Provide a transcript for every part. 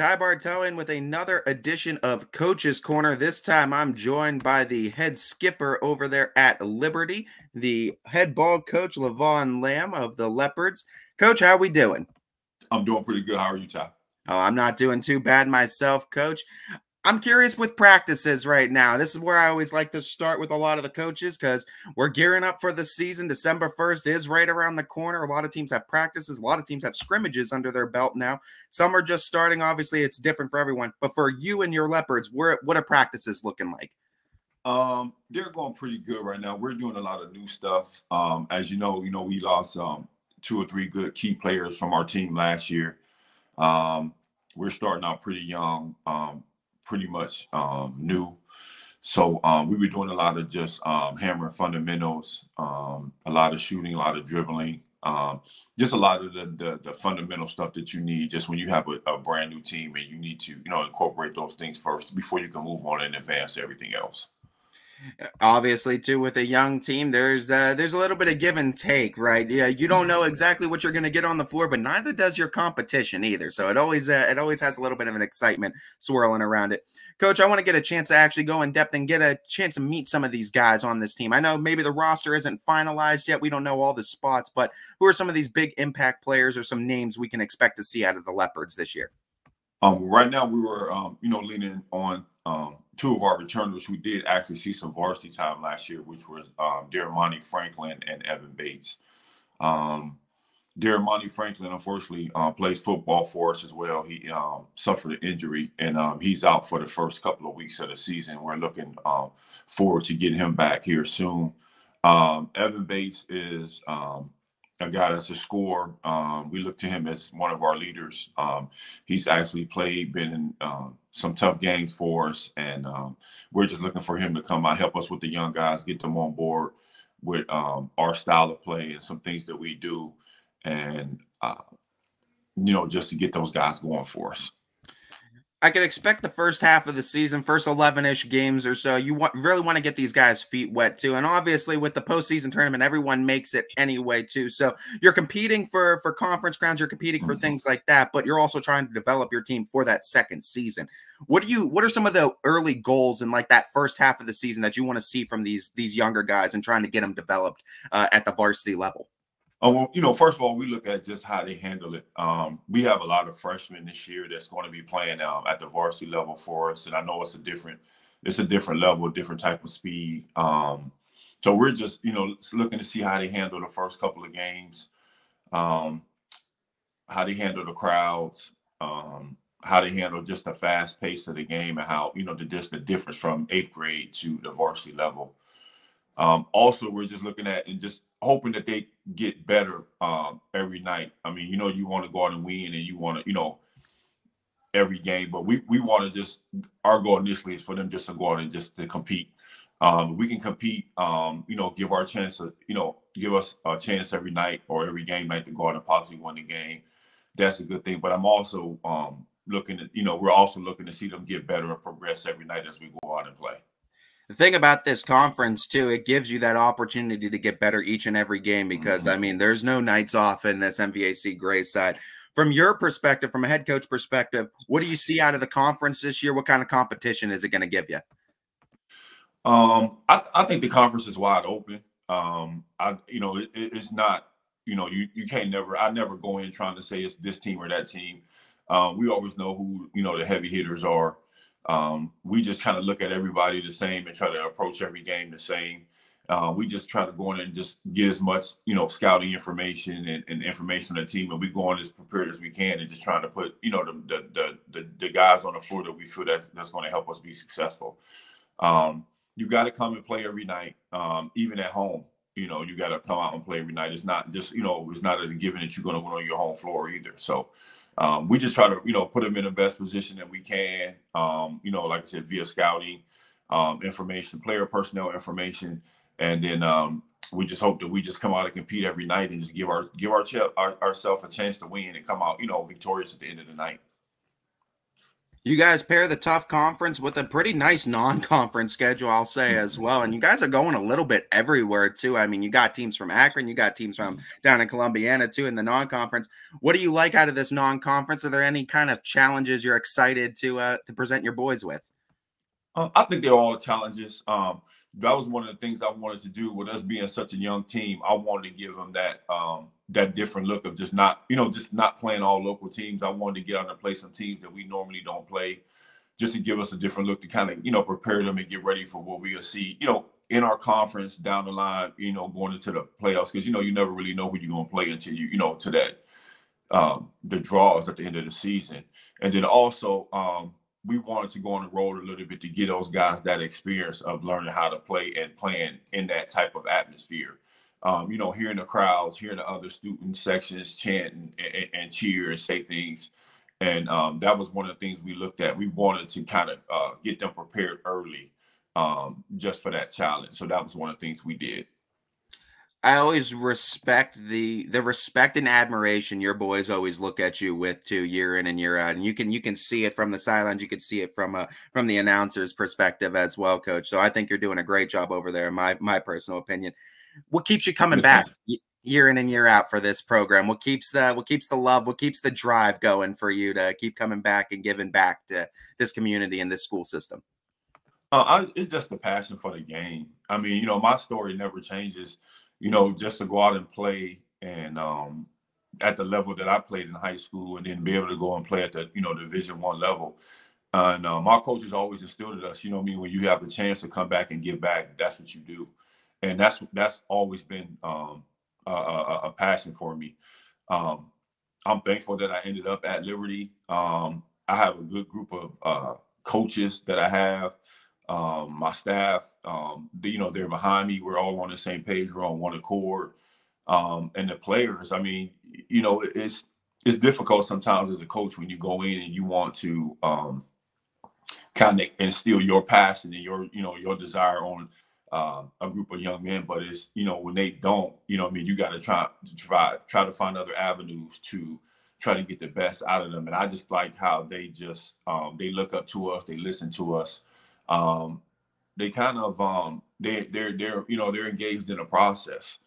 Ty Bartel in with another edition of Coach's Corner. This time I'm joined by the head skipper over there at Liberty, the head ball coach, Levon Lamb of the Leopards. Coach, how we doing? I'm doing pretty good. How are you, Ty? Oh, I'm not doing too bad myself, coach. I'm curious with practices right now. This is where I always like to start with a lot of the coaches because we're gearing up for the season. December 1st is right around the corner. A lot of teams have practices, a lot of teams have scrimmages under their belt now. Some are just starting. Obviously, it's different for everyone. But for you and your Leopards, where what are practices looking like? Um, they're going pretty good right now. We're doing a lot of new stuff. Um, as you know, you know, we lost um two or three good key players from our team last year. Um, we're starting out pretty young. Um, pretty much um, new. So um, we were doing a lot of just um, hammering fundamentals, um, a lot of shooting, a lot of dribbling, um, just a lot of the, the, the fundamental stuff that you need just when you have a, a, brand new team and you need to you know incorporate those things first before you can move on and advance everything else obviously too with a young team there's uh, there's a little bit of give and take right? Yeah you don't know exactly what you're going to get on the floor but neither does your competition either so it always uh, it always has a little bit of an excitement swirling around it. Coach i want to get a chance to actually go in depth and get a chance to meet some of these guys on this team. I know maybe the roster isn't finalized yet we don't know all the spots but who are some of these big impact players or some names we can expect to see out of the leopards this year? Um, right now we were um, you know leaning on um, two of our returners who did actually see some varsity time last year, which was um, Deramani Franklin and Evan Bates. Um, Deramani Franklin, unfortunately, uh, plays football for us as well. He um, suffered an injury, and um, he's out for the first couple of weeks of the season. We're looking um, forward to getting him back here soon. Um, Evan Bates is a guy that's a scorer. Um, we look to him as one of our leaders. Um, he's actually played, been in um, some tough games for us, and um, we're just looking for him to come out, help us with the young guys, get them on board with um, our style of play and some things that we do, and uh, you know, just to get those guys going for us. I could expect the first half of the season, first 11 ish games or so. You want, really want to get these guys' feet wet too. And obviously, with the postseason tournament, everyone makes it anyway too. So you're competing for for conference crowns, you're competing for mm-hmm. things like that, but you're also trying to develop your team for that second season. What do you? What are some of the early goals in like that first half of the season that you want to see from these these younger guys and trying to get them developed uh, at the varsity level? Well, you know, first of all, we look at just how they handle it. Um, we have a lot of freshmen this year that's going to be playing um, at the varsity level for us, and I know it's a different, it's a different level, different type of speed. Um, so we're just, you know, looking to see how they handle the first couple of games, um, how they handle the crowds, um, how they handle just the fast pace of the game, and how you know the just the difference from eighth grade to the varsity level. Um, also, we're just looking at and just hoping that they get better um, every night. I mean, you know, you want to go out and win, and you want to, you know, every game. But we we want to just our goal initially is for them just to go out and just to compete. Um, we can compete, um, you know, give our chance to, you know, give us a chance every night or every game night to go out and possibly win the game. That's a good thing. But I'm also um, looking at, you know, we're also looking to see them get better and progress every night as we go out and play the thing about this conference too it gives you that opportunity to get better each and every game because mm-hmm. i mean there's no nights off in this mvac gray side. From your perspective from a head coach perspective what do you see out of the conference this year? What kind of competition is it going to give you um I, I, think the conference is wide open. Um i you know it, it's not you know you you can't never i never go in trying to say it's this team or that team. Um, we always know who you know the heavy hitters are um, we just kind of look at everybody the same and try to approach every game the same. Uh, we just try to go in and just get as much, you know, scouting information and, and, information on the team, and we go on as prepared as we can, and just trying to put, you know, the the the, the, the guys on the floor that we feel that that's going to help us be successful. Um, you got to come and play every night, um, even at home. You know, you got to come out and play every night. It's not just, you know, it's not a given that you're going to win on your home floor either. So, um, we just try to you know put them in the best position that we can. Um, you know, like I said, via scouting, um, information, player personnel information, and then um, we just hope that we just come out and compete every night and just give our give our, our ourselves a chance to win and come out you know victorious at the end of the night. You guys pair the tough conference with a pretty nice non-conference schedule, I'll say as mm-hmm. well. And you guys are going a little bit everywhere too. I mean, you got teams from Akron, you got teams from down in Columbiana too in the non-conference. What do you like out of this non-conference? Are there any kind of challenges you're excited to uh, to present your boys with? Uh, I think they're all challenges. Um, that was one of the things I wanted to do with us being such a young team. I wanted to give them that um, that different look of just not, you know, just not playing all local teams. I wanted to get out and play some teams that we normally don't play, just to give us a different look to kind of, you know, prepare them and get ready for what we'll see, you know, in our conference down the line, you know, going into the playoffs. Cause you know, you never really know who you're gonna play until you, you know, to that um the draws at the end of the season. And then also um we wanted to go on the road a little bit to get those guys that experience of learning how to play and playing in that type of atmosphere um, you know, hearing the crowds, hearing the other student sections chant and, and, and cheer and say things. And um, that was one of the things we looked at. We wanted to kind of uh, get them prepared early um, just for that challenge. So that was one of the things we did. I always respect the the respect and admiration your boys always look at you with too year in and year out, and you can you can see it from the sidelines, you can see it from a from the announcer's perspective as well, coach. So I think you're doing a great job over there, in my my personal opinion what keeps you coming back year in and year out for this program? What keeps the what keeps the love? What keeps the drive going for you to keep coming back and giving back to this community and this school system? Uh, I, it's just the passion for the game. I mean, you know, my story never changes. You know, just to go out and play and um, at the level that I played in high school, and then be able to go and play at the you know Division One level. And uh, my coaches always instilled in us, you know, I mean, when you have a chance to come back and give back, that's what you do and that's that's always been um, a, a, a, passion for me. Um, I'm thankful that I ended up at Liberty. Um, I have a good group of uh, coaches that I have. Um, my staff, um, you know, they're behind me. We're all on the same page. We're on one accord. Um, and the players, I mean, you know, it's it's difficult sometimes as a coach when you go in and you want to kind of instill your passion and your, you know, your desire on uh, a group of young men, but it's you know when they don't, you know, I mean, you got to try to try try to find other avenues to try to get the best out of them. And I just like how they just um, they look up to us, they listen to us, um, they kind of um, they they're they're you know they're engaged in a process,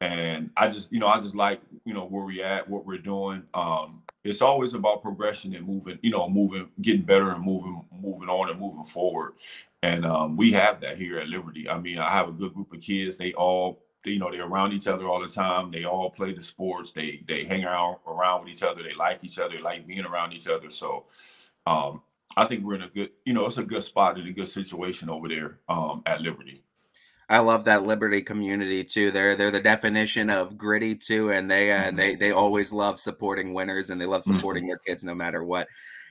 and I just you know I just like you know where we at, what we're doing. Um, it's always about progression and moving, you know, moving, getting better and moving, moving on and moving forward. And um, we have that here at Liberty. I mean, I have a good group of kids. They all, they, you know, they're around each other all the time. They all play the sports. They they hang around around with each other. They like each other. They like being around each other. So um, I think we're in a good, you know, it's a good spot and a good situation over there um, at Liberty. I love that Liberty community too. They're they're the definition of gritty too, and they uh, mm-hmm. they they always love supporting winners and they love mm-hmm. supporting mm-hmm. their kids no matter what.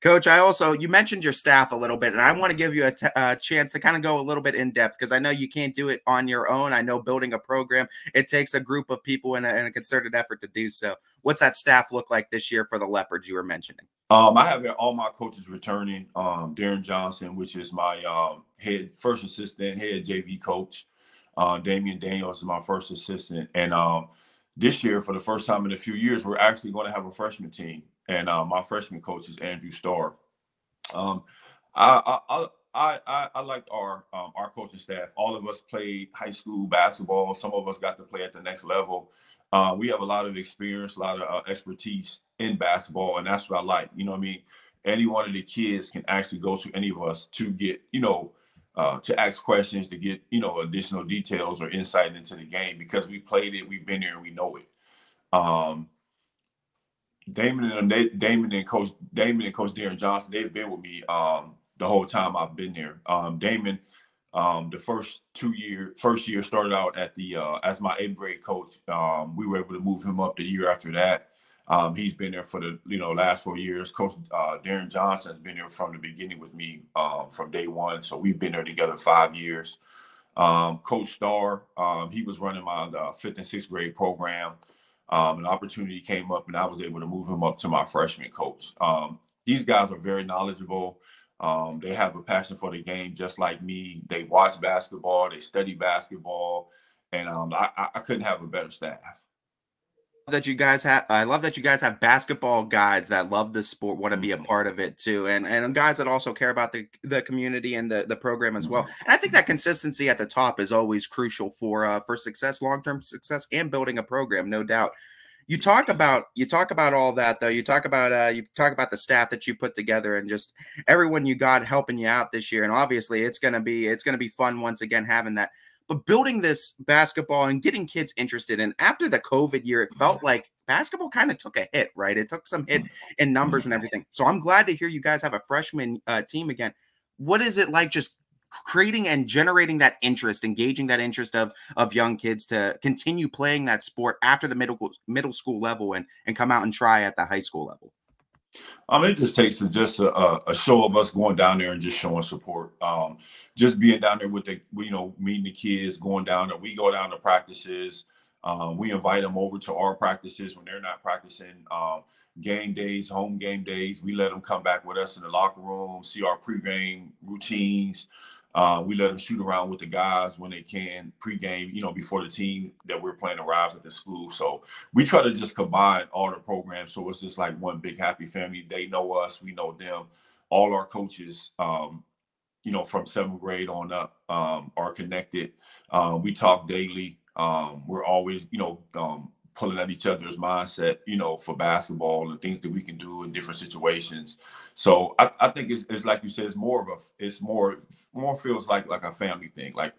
Coach, I also you mentioned your staff a little bit, and I want to give you a, chance to kind of go a little bit in depth because I know you can't do it on your own. I know building a program it takes a group of people and a, and a concerted effort to do so. What's that staff look like this year for the Leopards you were mentioning? Um, I have all my coaches returning. Um, Darren Johnson, which is my um, head first assistant, head JV coach. Uh, Damian Daniels is my first assistant, and um, this year, for the first time in a few years, we're actually going to have a freshman team and uh, my freshman coach is Andrew Starr. Um, I, I, I, I, I like our um, our coaching staff. All of us played high school basketball. Some of us got to play at the next level. Uh, we have a lot of experience, a lot of uh, expertise in basketball, and that's what I like. You know, what I mean, any one of the kids can actually go to any of us to get, you know, uh, to ask questions, to get, you know, additional details or insight into the game because we played it, we've been there, and we know it. Um, Damon and they, Damon and Coach Damon and Coach Darren Johnson, they've been with me um, the whole time I've been there. Um, Damon, um, the first two year, first year started out at the uh, as my eighth grade coach. Um, we were able to move him up the year after that. Um, he's been there for the you know last four years. Coach uh, Darren Johnson has been there from the beginning with me um, from day one. So we've been there together five years. Coach Starr, he was running my the fifth and sixth grade program um, an opportunity came up and I was able to move him up to my freshman coach. Um, these guys are very knowledgeable. Um, they have a passion for the game just like me. They watch basketball, they study basketball, and um, I, I, couldn't have a better staff. That you guys have I love that you guys have basketball guys that love the sport, want to be a mm-hmm. part of it too. And and guys that also care about the the community and the, the program as well. Mm-hmm. And I think that consistency at the top is always crucial for uh for success, long-term success and building a program, no doubt. You talk about you talk about all that though. You talk about uh you talk about the staff that you put together and just everyone you got helping you out this year. And obviously it's gonna be it's gonna be fun once again having that but building this basketball and getting kids interested. And after the COVID year, it felt like basketball kind of took a hit, right? It took some hit in numbers and everything. So I'm glad to hear you guys have a freshman uh, team again. What is it like just creating and generating that interest, engaging that interest of of young kids to continue playing that sport after the middle middle school level and and come out and try at the high school level? Um, it just takes a, just a, a, show of us going down there and just showing support. Um, just being down there with the, you know, meeting the kids, going down there. We go down to practices. Um, we invite them over to our practices when they're not practicing. Um, game days, home game days. We let them come back with us in the locker room, see our pregame routines. Uh, we let them shoot around with the guys when they can pregame, you know, before the team that we're playing arrives at the school. So we try to just combine all the programs. So it's just like one big happy family. They know us, we know them. All our coaches, um, you know, from seventh grade on up um, are connected. Uh, we talk daily. Um, we're always, you know, um, pulling at each other's mindset, you know, for basketball and things that we can do in different situations. So I, I think it's, it's like you said, it's more of a, it's more, more feels like like a family thing. Like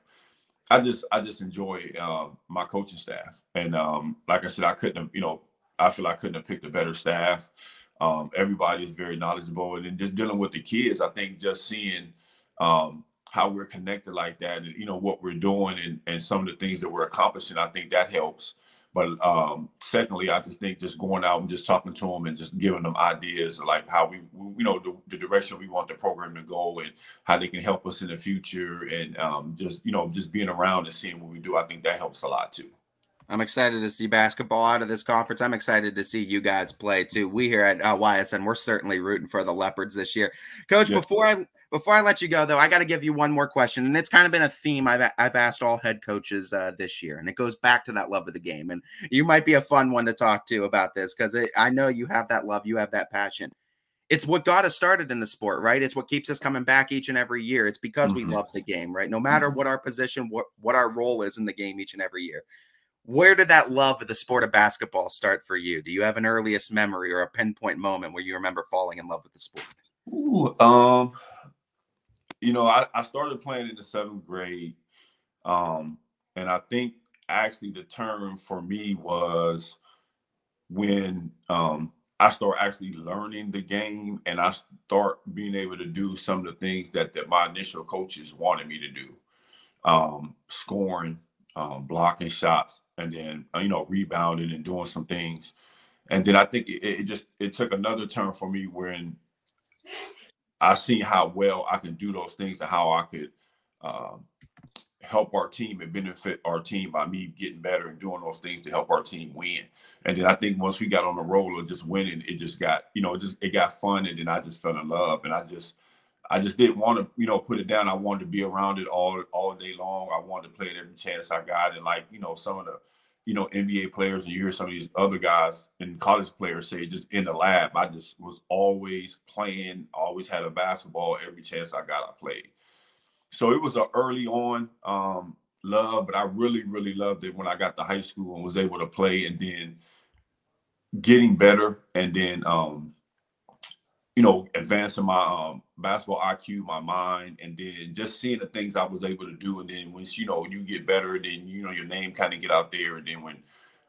I just, I just enjoy uh, my coaching staff, and um, like I said, I couldn't, have, you know, I feel I couldn't have picked a better staff. Um, everybody is very knowledgeable, and then just dealing with the kids, I think just seeing um, how we're connected like that, and you know what we're doing, and and some of the things that we're accomplishing, I think that helps. But um, secondly, I just think just going out and just talking to them and just giving them ideas like how we, you know, the, the direction we want the program to go and how they can help us in the future, and um, just you know, just being around and seeing what we do. I think that helps a lot too. I'm excited to see basketball out of this conference. I'm excited to see you guys play too. We here at uh, YSN, we're certainly rooting for the Leopards this year. Coach, yeah. before I before I let you go, though, I got to give you one more question, and it's kind of been a theme I've I've asked all head coaches uh, this year, and it goes back to that love of the game. And you might be a fun one to talk to about this because I know you have that love, you have that passion. It's what got us started in the sport, right? It's what keeps us coming back each and every year. It's because mm-hmm. we love the game, right? No matter mm-hmm. what our position, what what our role is in the game each and every year. Where did that love of the sport of basketball start for you? Do you have an earliest memory or a pinpoint moment where you remember falling in love with the sport? Ooh, um, you know, I, I started playing in the seventh grade. Um, and I think actually the term for me was when um, I start actually learning the game and I start being able to do some of the things that, that my initial coaches wanted me to do. Um, scoring, um, blocking shots, and then uh, you know rebounding and doing some things. And then I think it, it just it took another turn for me when I see how well I can do those things and how I could um, help our team and benefit our team by me getting better and doing those things to help our team win. And then I think once we got on the roll of just winning, it just got, you know, it just it got fun. And then I just fell in love. And I just I just didn't want to, you know, put it down. I wanted to be around it all all day long. I wanted to play it every chance I got. And like, you know, some of the you know, NBA players and you hear some of these other guys and college players say just in the lab, I just was always playing, always had a basketball every chance I got, I played. So it was a early on um, love, but I really, really loved it when I got to high school and was able to play and then getting better and then um, you know, advancing my um, basketball IQ, my mind, and then just seeing the things I was able to do. And then once you know you get better, then you know your name kind of get out there. And then when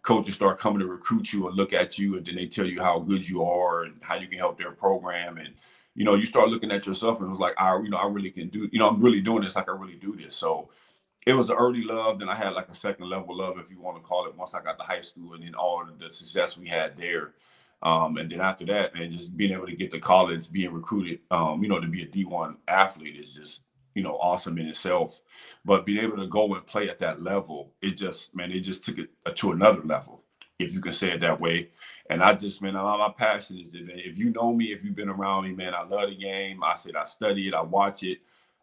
coaches start coming to recruit you and look at you, and then they tell you how good you are and how you can help their program, and you know you start looking at yourself and it was like, I you know I really can do, you know I'm really doing this, like I really do this. So it was an early love. Then I had like a second level love, if you want to call it, once I got to high school, and then all the success we had there. Um, and then after that, man, just being able to get to college, being recruited, um, you know, to be a D1 athlete is just, you know, awesome in itself. But being able to go and play at that level, it just, man, it just took it uh, to another level, if you can say it that way. And I just, man, my passion is that if you know me, if you've been around me, man, I love the game. I said I study it, I watch it,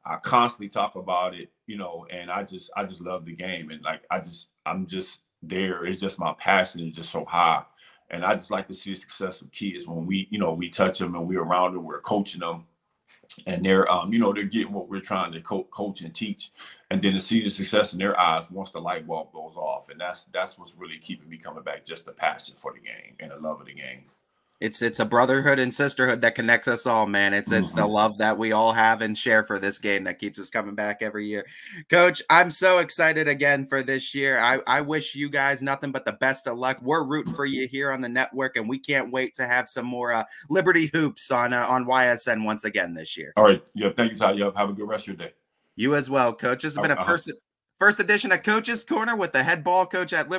I constantly talk about it, you know, and I just, I just love the game. And like, I just, I'm just, there. It's just my passion is just so high. And I just like to see the success of kids when we, you know, we touch them and we're around them, we're coaching them, and they're, um, you know, they're getting what we're trying to co- coach and teach, and then to see the success in their eyes once the light bulb goes off, and that's that's what's really keeping me coming back, just the passion for the game and the love of the game it's it's a brotherhood and sisterhood that connects us all man. It's it's the mm-hmm. love that we all have and share for this game that keeps us coming back every year. Coach i'm so excited again for this year. I i wish you guys nothing but the best of luck. We're rooting for you here on the network and we can't wait to have some more uh, liberty hoops on uh, on ysn once again this year. All right. Yeah thank you Ty. Yep, have a good rest of your day. You as well coach. This has been a uh-huh. first first edition of coach's corner with the head ball coach at liberty